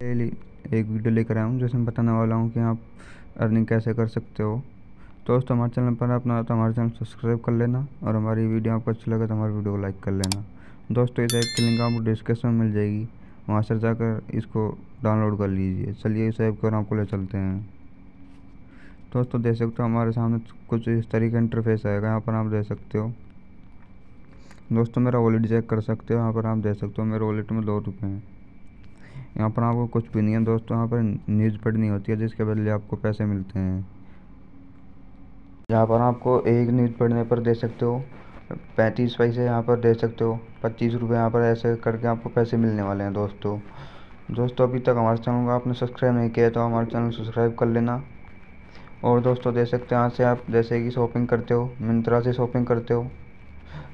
Daily एक video लेकर आया हूँ, जिसमें बताने वाला हूँ कि आप अर्निंग कैसे कर सकते हो। दोस्तों, हमारे चैनल पर अपना तो हमारे चैनल सब्सक्राइब कर लेना और हमारी वीडियो आपको अच्छी लगे तो हमारी वीडियो को लाइक कर लेना। दोस्तों इस ऐप की लिंक आपको डिस्क्रिप्शन में मिल जाएगी, वहाँ से जाकर इसको डाउनलोड कर लीजिए। चलिए, इस ऐप को आपको ले चलते हैं। दोस्तों, देख सकते हो हमारे सामने कुछ इस तरीके का इंटरफेस आएगा, यहाँ पर आप देख सकते हो। दोस्तों, मेरा वॉलेट चेक कर सकते हो, यहाँ पर आप देख सकते हो मेरे वॉलेट में दो रुपये हैं। यहाँ पर आपको कुछ भी नहीं है दोस्तों, यहाँ पर न्यूज़ पढ़नी होती है जिसके बदले आपको पैसे मिलते हैं। यहाँ पर आपको एक न्यूज़ पढ़ने पर दे सकते हो, पैंतीस पैसे यहाँ पर दे सकते हो, पच्चीस रुपये यहाँ पर ऐसे करके आपको पैसे मिलने वाले हैं दोस्तों। दोस्तों, अभी तक हमारे चैनल को आपने सब्सक्राइब नहीं किया तो हमारे चैनल सब्सक्राइब कर लेना। और दोस्तों, दे सकते हैं यहाँ से आप जैसे कि शॉपिंग करते हो, मिंत्रा से शॉपिंग करते हो।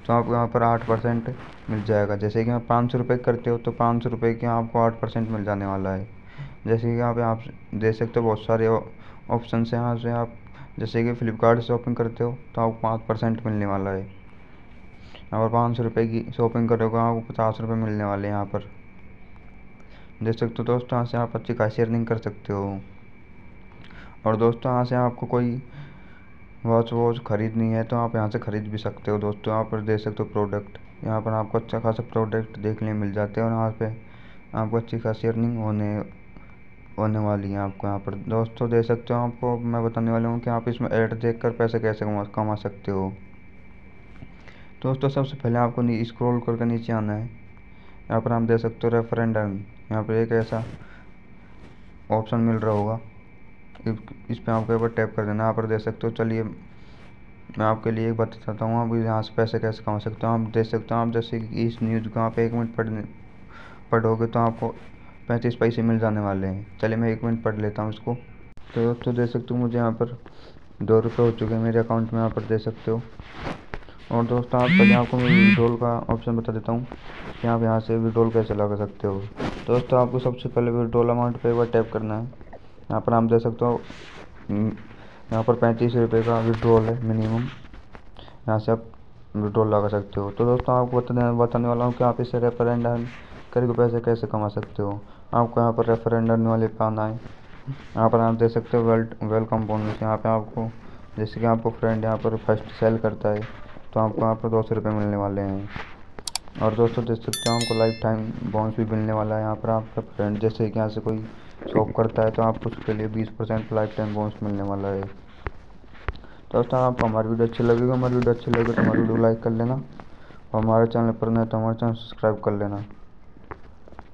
तो आपको यहाँ पर आठ परसेंट मिल जाएगा। जैसे कि आप पाँच सौ रुपये करते हो तो पाँच सौ रुपये के आपको आठ परसेंट मिल जाने वाला है। जैसे कि आप आप दे सकते हो, बहुत सारे ऑप्शन हैं यहाँ से आप, जैसे कि फ़्लिपकार्ट शॉपिंग करते हो तो आपको पाँच परसेंट मिलने वाला है। यहाँ पर पाँच सौ रुपये की शॉपिंग करोगे आपको पचास रुपये मिलने वाले हैं यहाँ पर। देख सकते हो दोस्तों, यहाँ से आप अच्छी खासी अर्निंग कर सकते हो। और दोस्तों, यहाँ से आपको कोई वॉच वॉच ख़रीदनी है तो आप यहाँ से ख़रीद भी सकते हो दोस्तों। यहाँ पर देख सकते हो प्रोडक्ट यहाँ पर आपको अच्छा खासा प्रोडक्ट देखने मिल जाते हैं और यहाँ पे आपको अच्छी खासी अर्निंग होने होने वाली है आपको यहाँ पर। दोस्तों दे सकते हो आपको, मैं बताने वाला हूँ कि आप इसमें ऐड देख कर पैसे कैसे कमा कमा सकते हो। दोस्तों सबसे पहले आपको स्क्रॉल करके नीचे आना है। यहाँ पर आप दे सकते हो रेफरेंडम यहाँ पर एक ऐसा ऑप्शन मिल रहा होगा। इस पर आपको एक बार टैप कर देना यहाँ पर देख सकते हो, चलिए, मैं आपके लिए एक बात बताता हूँ, आप यहाँ से पैसे कैसे कमा सकते हो, आप देख सकते हो, आप जैसे कि इस न्यूज़ को आप एक मिनट पढ़ने, पढ़ोगे तो आपको पैंतीस पैसे मिल जाने वाले हैं। चलिए, मैं एक मिनट पढ़ लेता हूँ इसको। तो दोस्तों देख सकते हो, मुझे यहाँ पर दो रुपये हो चुके हैं मेरे अकाउंट में यहाँ पर दे सकते हो। और दोस्तों, आप पहले आपको मैं विड्रोल का ऑप्शन बता देता हूँ कि आप यहाँ से विड्रोल कैसे लगा सकते हो। दोस्तों, आपको सबसे पहले विड्रोल अमाउंट पे एक बार टैप करना है। यहाँ पर आप देख सकते हो हम्म, यहाँ पर पैंतीस रुपये का विड्रॉल है मिनिमम यहाँ से आप विड्रॉल लगा सकते हो। तो दोस्तों आपको बताने बताने वाला हूँ कि आप इसे रेफरेंडम करके पैसे कैसे कमा सकते हो। आपको यहाँ पर रेफरेंडम वाले पे आना है यहाँ पर आप देख सकते हो वेल वेलकम बोनस यहाँ पे आपको जैसे कि आपको फ्रेंड यहाँ पर फ़र्स्ट सेल करता है तो आपको यहाँ पर दो सौ रुपये मिलने वाले हैं। और दोस्तों देख सकते हो आपको लाइफ टाइम बोनस भी मिलने वाला है। यहाँ पर आपका फ्रेंड जैसे कि यहाँ से कोई शॉप करता है तो आपको उसके लिए बीस परसेंट लाइफ टाइम बोनस मिलने वाला है। तो दोस्तों आपको हमारी वीडियो अच्छी लगेगी, हमारी वीडियो अच्छी लगेगी तो हमारी वीडियो लाइक कर लेना और हमारे चैनल पर नहीं तो हमारे चैनल सब्सक्राइब कर लेना।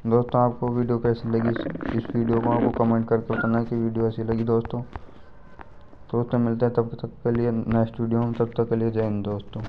दोस्तों, आपको वीडियो कैसी लगी? इस वीडियो को आपको कमेंट करके बताना कि वीडियो ऐसी लगी दोस्तों। दोस्तों, मिलते हैं तब तक के लिए नेक्स्ट वीडियो में, तब तक के लिए जय हिंद दोस्तों।